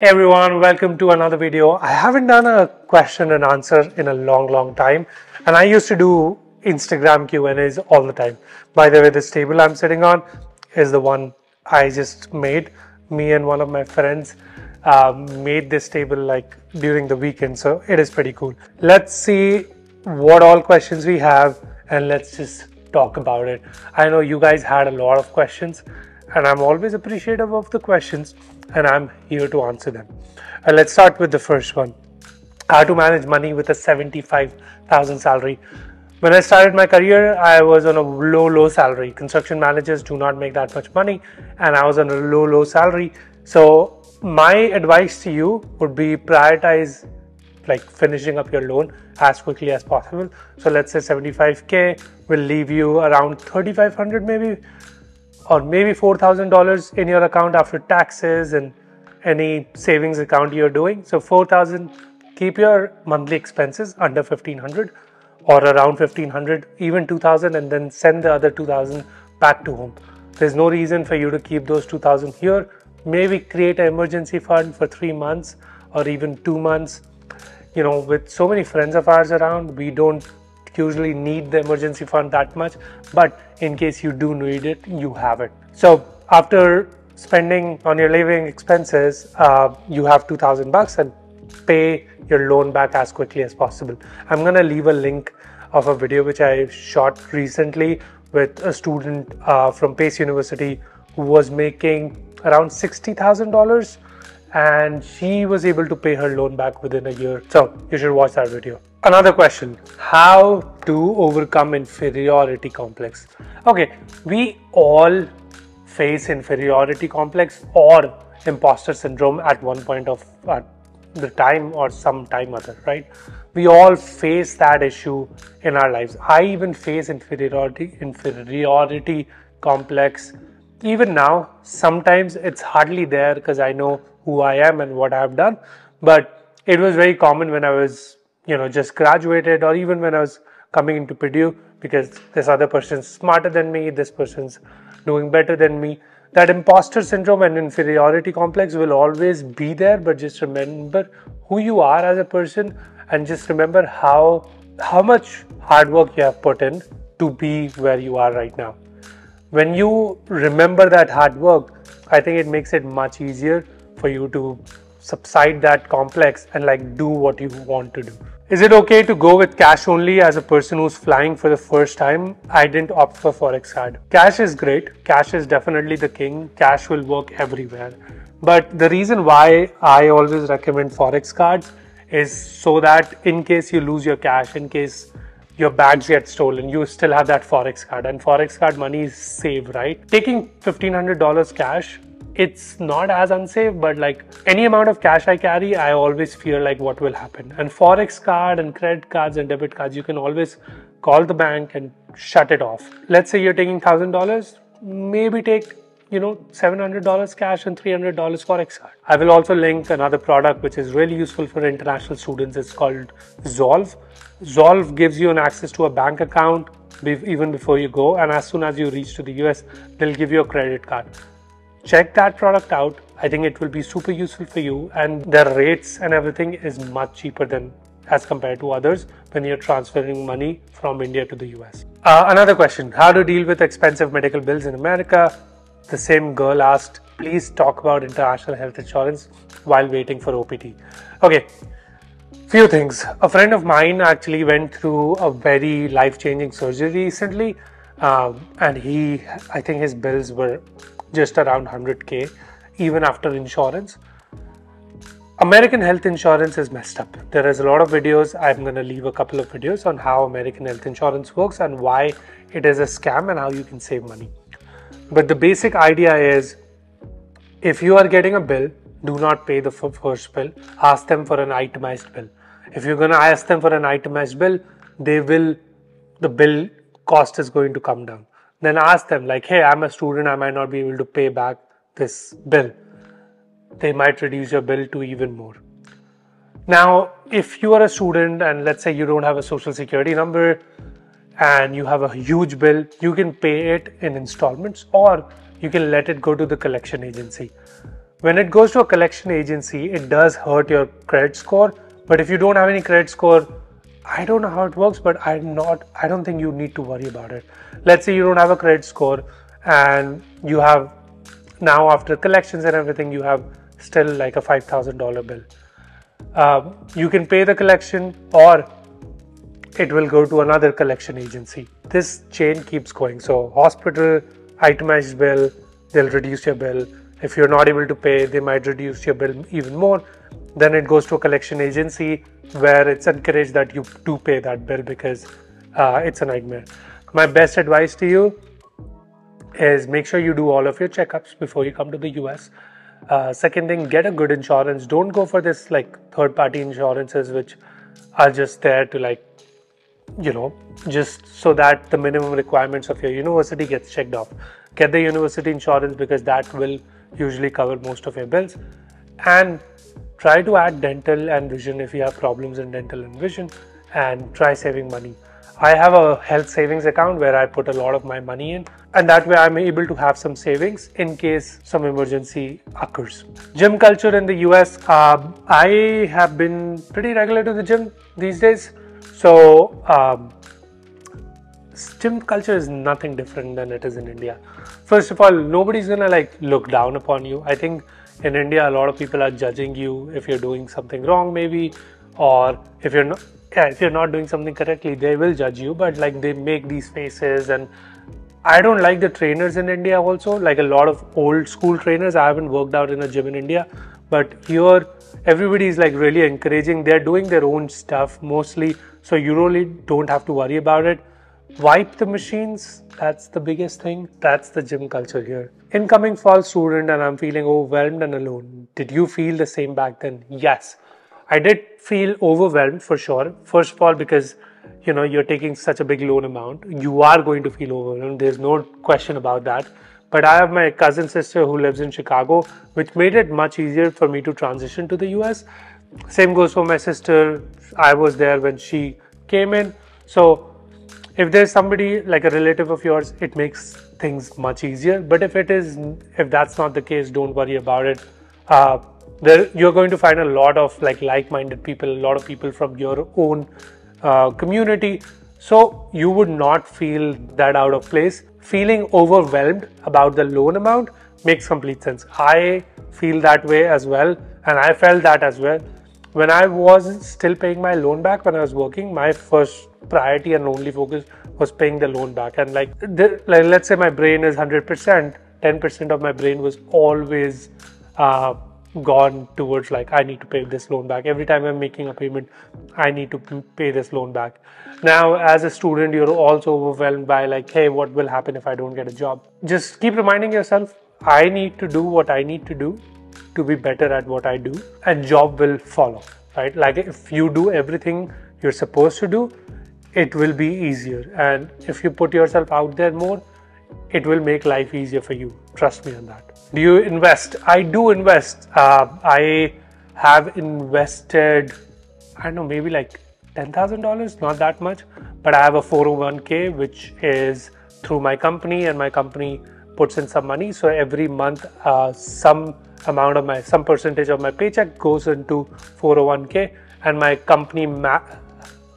Hey everyone, welcome to another video. I haven't done a question and answer in a long, long time. And I used to do Instagram Q&As all the time. By the way, this table I'm sitting on is the one I just made. Me and one of my friends um, made this table like during the weekend. So it is pretty cool. Let's see what all questions we have and let's just talk about it. I know you guys had a lot of questions and I'm always appreciative of the questions and I'm here to answer them. Uh, let's start with the first one. How to manage money with a 75,000 salary. When I started my career, I was on a low, low salary. Construction managers do not make that much money, and I was on a low, low salary. So, my advice to you would be prioritize like finishing up your loan as quickly as possible. So, let's say 75k will leave you around 3500 maybe or maybe $4,000 in your account after taxes and any savings account you're doing. So 4,000, keep your monthly expenses under 1,500 or around 1,500, even 2,000 and then send the other 2,000 back to home. There's no reason for you to keep those 2,000 here. Maybe create an emergency fund for three months or even two months. You know, with so many friends of ours around, we don't usually need the emergency fund that much, but in case you do need it, you have it. So after spending on your living expenses, uh, you have 2000 bucks and pay your loan back as quickly as possible. I'm gonna leave a link of a video which I shot recently with a student uh, from Pace University who was making around $60,000 and she was able to pay her loan back within a year. So you should watch that video. Another question How to overcome inferiority complex? Okay, we all face inferiority complex or imposter syndrome at one point of uh, the time or some time other, right? We all face that issue in our lives. I even face inferiority, inferiority complex. Even now, sometimes it's hardly there because I know who I am and what I've done. But it was very common when I was, you know, just graduated or even when I was coming into Purdue because this other person's smarter than me, this person's doing better than me. That imposter syndrome and inferiority complex will always be there, but just remember who you are as a person and just remember how how much hard work you have put in to be where you are right now. When you remember that hard work, I think it makes it much easier for you to subside that complex and like do what you want to do. Is it okay to go with cash only as a person who's flying for the first time? I didn't opt for Forex card. Cash is great. Cash is definitely the king. Cash will work everywhere. But the reason why I always recommend Forex cards is so that in case you lose your cash, in case your bags get stolen, you still have that Forex card. And Forex card money is safe, right? Taking $1,500 cash it's not as unsafe but like any amount of cash i carry i always fear like what will happen. And forex card and credit cards and debit cards you can always call the bank and shut it off. Let's say you're taking $1000 maybe take you know $700 cash and $300 forex card. I will also link another product which is really useful for international students. It's called zolve. Zolve gives you an access to a bank account even before you go and as soon as you reach to the us they'll give you a credit card check that product out. I think it will be super useful for you and the rates and everything is much cheaper than as compared to others when you're transferring money from India to the US. Uh, another question, how to deal with expensive medical bills in America? The same girl asked, please talk about international health insurance while waiting for OPT. Okay, few things. A friend of mine actually went through a very life-changing surgery recently um, and he, I think his bills were just around 100k even after insurance. American health insurance is messed up. There is a lot of videos. I'm going to leave a couple of videos on how american health insurance works and why it is a scam and how you can save money. But the basic idea is if you are getting a bill do not pay the first bill. Ask them for an itemized bill. If you're going to ask them for an itemized bill they will the bill cost is going to come down then ask them like hey i'm a student. I might not be able to pay back this bill. They might reduce your bill to even more. Now if you are a student and let's say you don't have a social security number and you have a huge bill you can pay it in installments or you can let it go to the collection agency. When it goes to a collection agency, it does hurt your credit score. But if you don't have any credit score, I don't know how it works, but I'm not, I don't think you need to worry about it. Let's say you don't have a credit score and you have now after collections and everything, you have still like a $5,000 bill. Um, you can pay the collection or it will go to another collection agency. This chain keeps going. So hospital, itemized bill, they'll reduce your bill. If you're not able to pay, they might reduce your bill even more. Then it goes to a collection agency where it's encouraged that you do pay that bill because uh, it's a nightmare. My best advice to you is make sure you do all of your checkups before you come to the US. Uh, second thing, get a good insurance. Don't go for this like third party insurances which are just there to like, you know, just so that the minimum requirements of your university gets checked off. Get the university insurance because that will usually cover most of your bills. And try to add dental and vision if you have problems in dental and vision and try saving money. I have a health savings account where I put a lot of my money in, and that way I'm able to have some savings in case some emergency occurs. Gym culture in the US, uh, I have been pretty regular to the gym these days, so um, gym culture is nothing different than it is in India. First of all, nobody's gonna like look down upon you. I think in India, a lot of people are judging you if you're doing something wrong, maybe, or if you're not yeah, if you're not doing something correctly, they will judge you. But like they make these faces, and I don't like the trainers in India. Also, like a lot of old school trainers. I haven't worked out in a gym in India, but here everybody is like really encouraging. They're doing their own stuff mostly, so you really don't have to worry about it. Wipe the machines. That's the biggest thing. That's the gym culture here. Incoming fall student, and I'm feeling overwhelmed and alone. Did you feel the same back then? Yes I did feel overwhelmed for sure. First of all, because you know you're taking such a big loan amount, you are going to feel overwhelmed. There's no question about that. But I have my cousin sister who lives in Chicago, which made it much easier for me to transition to the US. Same goes for my sister. I was there when she came in. So if there's somebody like a relative of yours, it makes things much easier. But if it is, if that's not the case, don't worry about it. Uh, there you're going to find a lot of like like-minded people a lot of people from your own uh, community so you would not feel that out of place feeling overwhelmed about the loan amount makes complete sense i feel that way as well and i felt that as well when i was still paying my loan back when i was working my first priority and only focus was paying the loan back and like, the, like let's say my brain is 100% 10% of my brain was always uh, gone towards like I need to pay this loan back. Every time I'm making a payment, I need to pay this loan back. Now, as a student, you're also overwhelmed by like, hey, what will happen if I don't get a job? Just keep reminding yourself, I need to do what I need to do to be better at what I do, and job will follow. Right? Like if you do everything you're supposed to do, it will be easier. And if you put yourself out there more, it will make life easier for you. Trust me on that. Do you invest? I do invest. Uh, I have invested, I don't know, maybe like $10,000, not that much, but I have a 401k which is through my company, and my company puts in some money. So every month, uh, some amount of my, some percentage of my paycheck goes into 401k, and my company ma-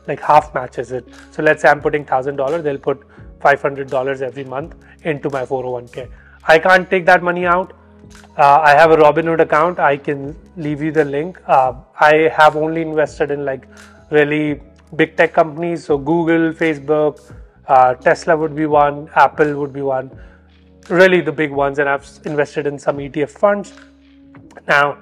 like half matches it. So let's say I'm putting thousand dollars, they'll put $500 every month into my 401k. I can't take that money out. Uh, I have a Robinhood account. I can leave you the link. Uh, I have only invested in like really big tech companies. So Google, Facebook, uh, Tesla would be one, Apple would be one. Really the big ones. And I've invested in some ETF funds. Now,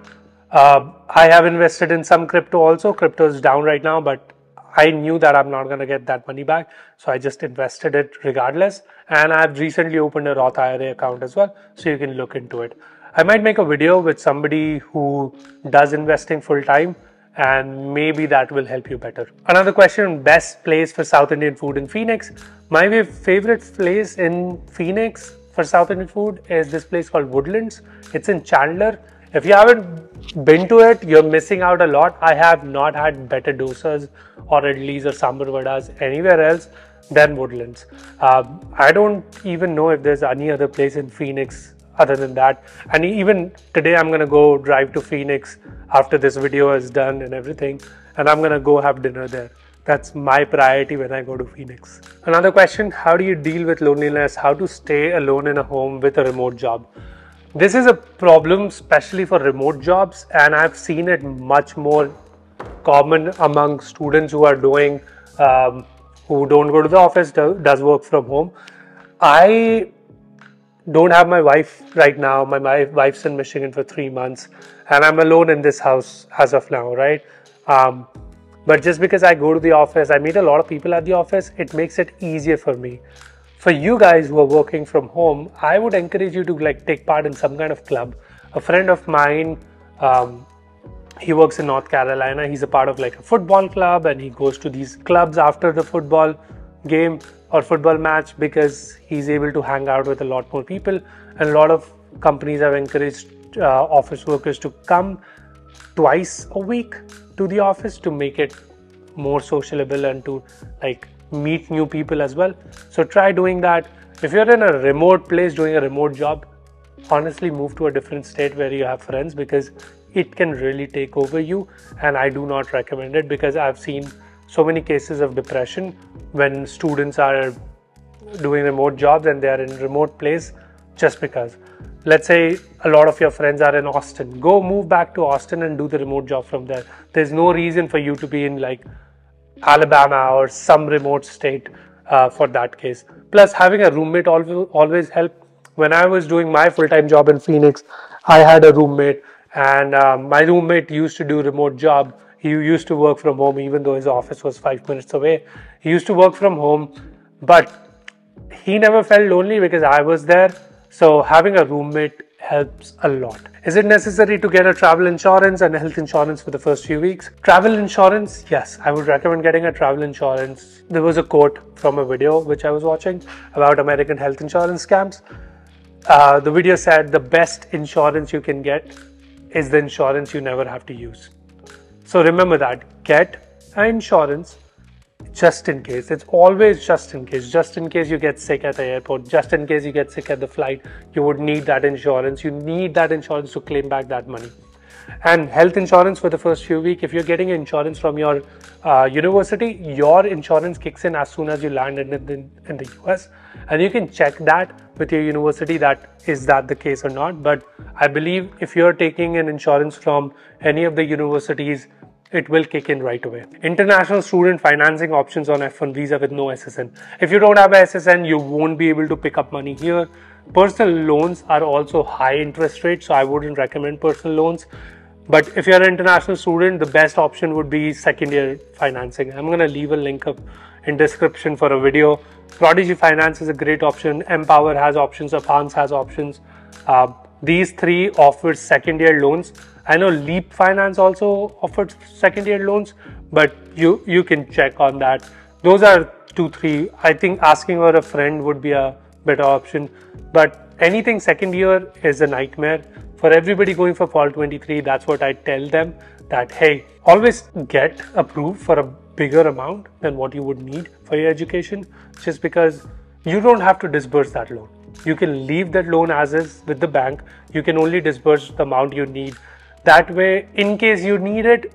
uh, I have invested in some crypto also. Crypto is down right now, but I knew that I'm not going to get that money back. So I just invested it regardless. And I've recently opened a Roth IRA account as well. So you can look into it. I might make a video with somebody who does investing full time and maybe that will help you better. Another question best place for South Indian food in Phoenix. My favorite place in Phoenix for South Indian food is this place called Woodlands. It's in Chandler. If you haven't been to it, you're missing out a lot. I have not had better dosas or idlis or sambar vadas anywhere else than Woodlands. Uh, I don't even know if there's any other place in Phoenix other than that. And even today, I'm gonna go drive to Phoenix after this video is done and everything, and I'm gonna go have dinner there. That's my priority when I go to Phoenix. Another question How do you deal with loneliness? How to stay alone in a home with a remote job? This is a problem, especially for remote jobs, and I've seen it much more common among students who are doing, um, who don't go to the office, do, does work from home. I don't have my wife right now. My, my wife's in Michigan for three months, and I'm alone in this house as of now, right? Um, but just because I go to the office, I meet a lot of people at the office, it makes it easier for me. For you guys who are working from home, I would encourage you to like take part in some kind of club. A friend of mine, um, he works in North Carolina. He's a part of like a football club, and he goes to these clubs after the football game or football match because he's able to hang out with a lot more people. And a lot of companies have encouraged uh, office workers to come twice a week to the office to make it more sociable and to like meet new people as well. So try doing that. If you're in a remote place doing a remote job, honestly move to a different state where you have friends because it can really take over you and I do not recommend it because I've seen so many cases of depression when students are doing remote jobs and they are in remote place just because let's say a lot of your friends are in Austin, go move back to Austin and do the remote job from there. There's no reason for you to be in like Alabama or some remote state uh, for that case. Plus, having a roommate always, always help. When I was doing my full time job in Phoenix, I had a roommate, and um, my roommate used to do remote job. He used to work from home, even though his office was five minutes away. He used to work from home, but he never felt lonely because I was there so having a roommate helps a lot. Is it necessary to get a travel insurance and health insurance for the first few weeks? Travel insurance, yes, I would recommend getting a travel insurance. There was a quote from a video which I was watching about American health insurance scams. Uh, the video said the best insurance you can get is the insurance you never have to use. So remember that get an insurance just in case. It's always just in case. Just in case you get sick at the airport, just in case you get sick at the flight, you would need that insurance. You need that insurance to claim back that money. And health insurance for the first few weeks, if you're getting insurance from your uh, university, your insurance kicks in as soon as you land in the, in the US. And you can check that with your university that is that the case or not. But I believe if you're taking an insurance from any of the universities it will kick in right away. International student financing options on F1 visa with no SSN. If you don't have a SSN, you won't be able to pick up money here. Personal loans are also high interest rates, so I wouldn't recommend personal loans. But if you're an international student, the best option would be second year financing. I'm gonna leave a link up in description for a video. Prodigy Finance is a great option. MPOWER has options. Avanse has options. Uh, these three offer second year loans I know Leap Finance also offers second year loans, but you you can check on that. Those are two three. I think asking for a friend would be a better option, but anything second year is a nightmare for everybody going for fall 23. That's what I tell them that hey, always get approved for a bigger amount than what you would need for your education, just because you don't have to disburse that loan. You can leave that loan as is with the bank. You can only disburse the amount you need that way, in case you need it,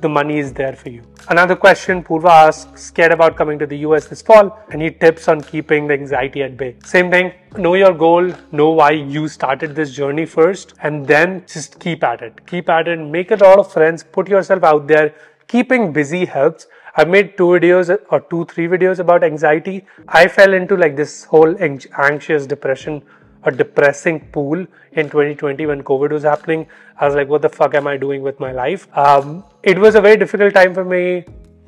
the money is there for you. Another question Purva asks, scared about coming to the US this fall. Any tips on keeping the anxiety at bay? Same thing, know your goal, know why you started this journey first, and then just keep at it. Keep at it, make a lot of friends, put yourself out there. Keeping busy helps. I made two videos or two, three videos about anxiety. I fell into like this whole anxious depression a depressing pool in 2020 when COVID was happening. I was like, what the fuck am I doing with my life? Um, it was a very difficult time for me.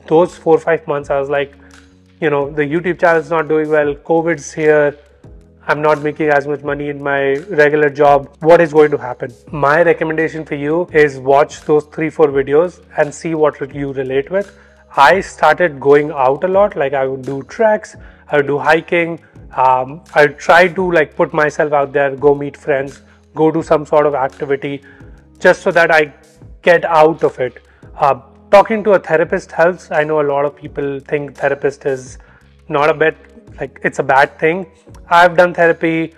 Those four or five months, I was like, you know, the YouTube channel is not doing well. COVID's here. I'm not making as much money in my regular job. What is going to happen? My recommendation for you is watch those three, four videos and see what you relate with. I started going out a lot, like I would do treks, I would do hiking, um, I try to like put myself out there, go meet friends, go do some sort of activity, just so that I get out of it. Uh, talking to a therapist helps. I know a lot of people think therapist is not a bit like it's a bad thing. I've done therapy.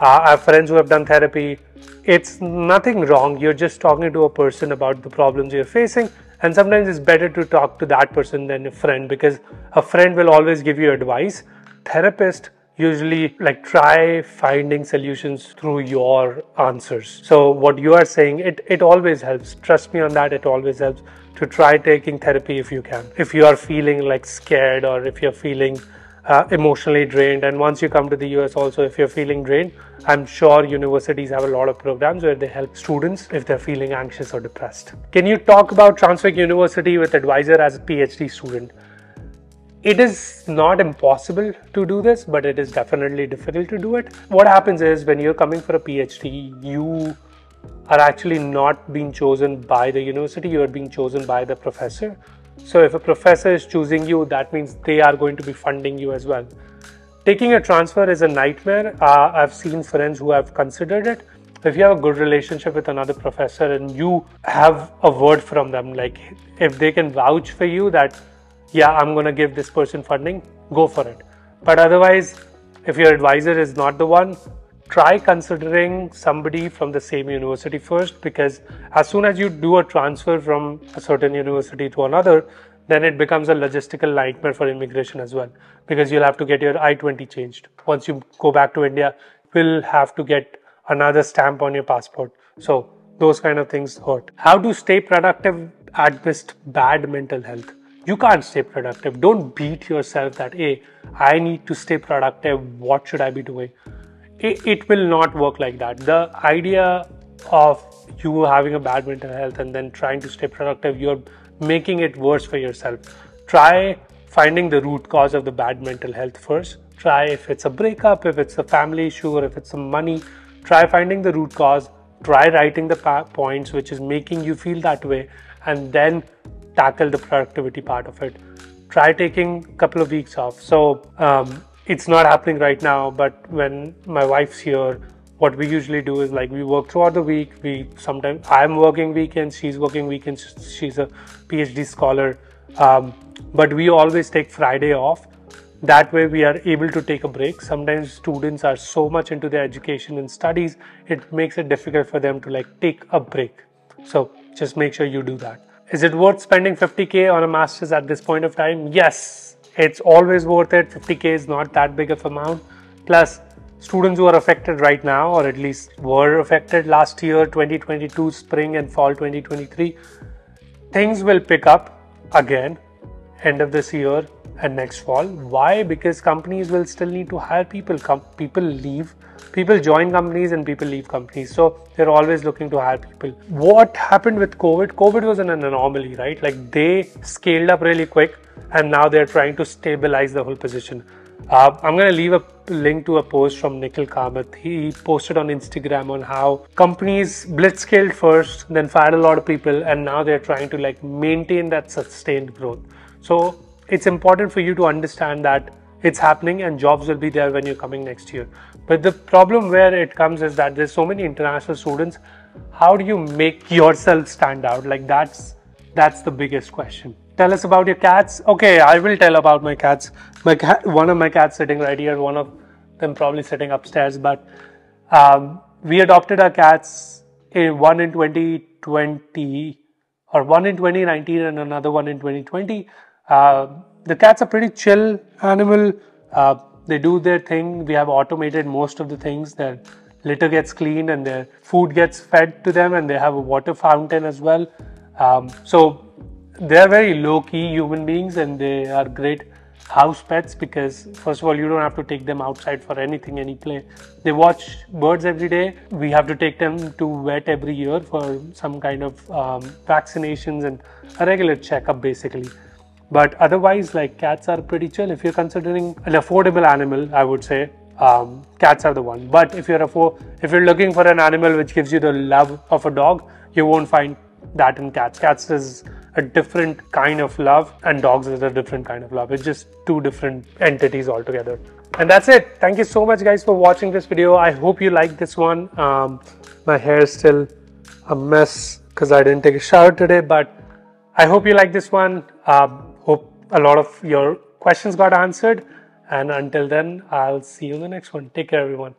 uh, I have friends who have done therapy. It's nothing wrong. You're just talking to a person about the problems you're facing. And sometimes it's better to talk to that person than a friend because a friend will always give you advice. Therapist usually like try finding solutions through your answers. So what you are saying, it, it always helps. Trust me on that, it always helps to try taking therapy if you can. If you are feeling like scared or if you're feeling uh, emotionally drained. And once you come to the US, also, if you're feeling drained, I'm sure universities have a lot of programs where they help students if they're feeling anxious or depressed. Can you talk about transferring university with advisor as a PhD student? It is not impossible to do this, but it is definitely difficult to do it. What happens is when you're coming for a PhD, you are actually not being chosen by the university, you are being chosen by the professor. So if a professor is choosing you, that means they are going to be funding you as well. Taking a transfer is a nightmare. Uh, I've seen friends who have considered it. If you have a good relationship with another professor and you have a word from them, like if they can vouch for you that, yeah, I'm going to give this person funding, go for it. But otherwise, if your advisor is not the one, try considering somebody from the same university first because as soon as you do a transfer from a certain university to another then it becomes a logistical nightmare for immigration as well because you'll have to get your i-20 changed. Once you go back to india you'll have to get another stamp on your passport. So those kind of things hurt. How to stay productive amidst bad mental health you can't stay productive don't beat yourself that hey i need to stay productive what should i be doing it, it will not work like that. The idea of you having a bad mental health and then trying to stay productive, you're making it worse for yourself. Try finding the root cause of the bad mental health first. Try if it's a breakup, if it's a family issue, or if it's some money. Try finding the root cause. Try writing the points which is making you feel that way, and then tackle the productivity part of it. Try taking a couple of weeks off. So um, it's not happening right now but when my wife's here what we usually do is like we work throughout the week. We sometimes i'm working weekends she's working weekends she's a phd scholar. Um, but we always take friday off. That way we are able to take a break. Sometimes students are so much into their education and studies it makes it difficult for them to like take a break. So just make sure you do that is it worth spending 50k on a master's at this point of time? Yes. It's always worth it. 50k is not that big of amount. Plus students who are affected right now or at least were affected last year 2022 spring and fall 2023 things will pick up again end of this year and next fall. Why? Because companies will still need to hire people. Com- people leave people join companies and people leave companies. So they're always looking to hire people. What happened with covid? Covid was an anomaly right? Like they scaled up really quick and now they're trying to stabilize the whole position. Uh, i'm going to leave a link to a post from nikhil kamath. He posted on instagram on how companies blitzscaled first then fired a lot of people and now they're trying to like maintain that sustained growth. So it's important for you to understand that it's happening and jobs will be there when you're coming next year. But the problem where it comes is that there's so many international students. How do you make yourself stand out? Like that's that's the biggest question. Tell us about your cats. Okay, I will tell about my cats. My cat, one of my cats sitting right here. One of them probably sitting upstairs. But um, we adopted our cats. In one in 2020 or one in 2019 and another one in 2020. Uh, the cats are pretty chill animal. Uh, they do their thing. We have automated most of the things. Their litter gets cleaned and their food gets fed to them, and they have a water fountain as well. Um, so they are very low key human beings, and they are great house pets because first of all you don't have to take them outside for anything any play they watch birds every day we have to take them to vet every year for some kind of um, vaccinations and a regular checkup basically but otherwise, like cats are pretty chill. If you're considering an affordable animal, I would say um, cats are the one. But if you're if you're looking for an animal which gives you the love of a dog, you won't find that in cats. Cats is a different kind of love, and dogs is a different kind of love. It's just two different entities altogether. And that's it. Thank you so much, guys, for watching this video. I hope you liked this one. Um, my hair is still a mess because I didn't take a shower today, but I hope you like this one. Hope a lot of your questions got answered. And until then, I'll see you in the next one. Take care, everyone.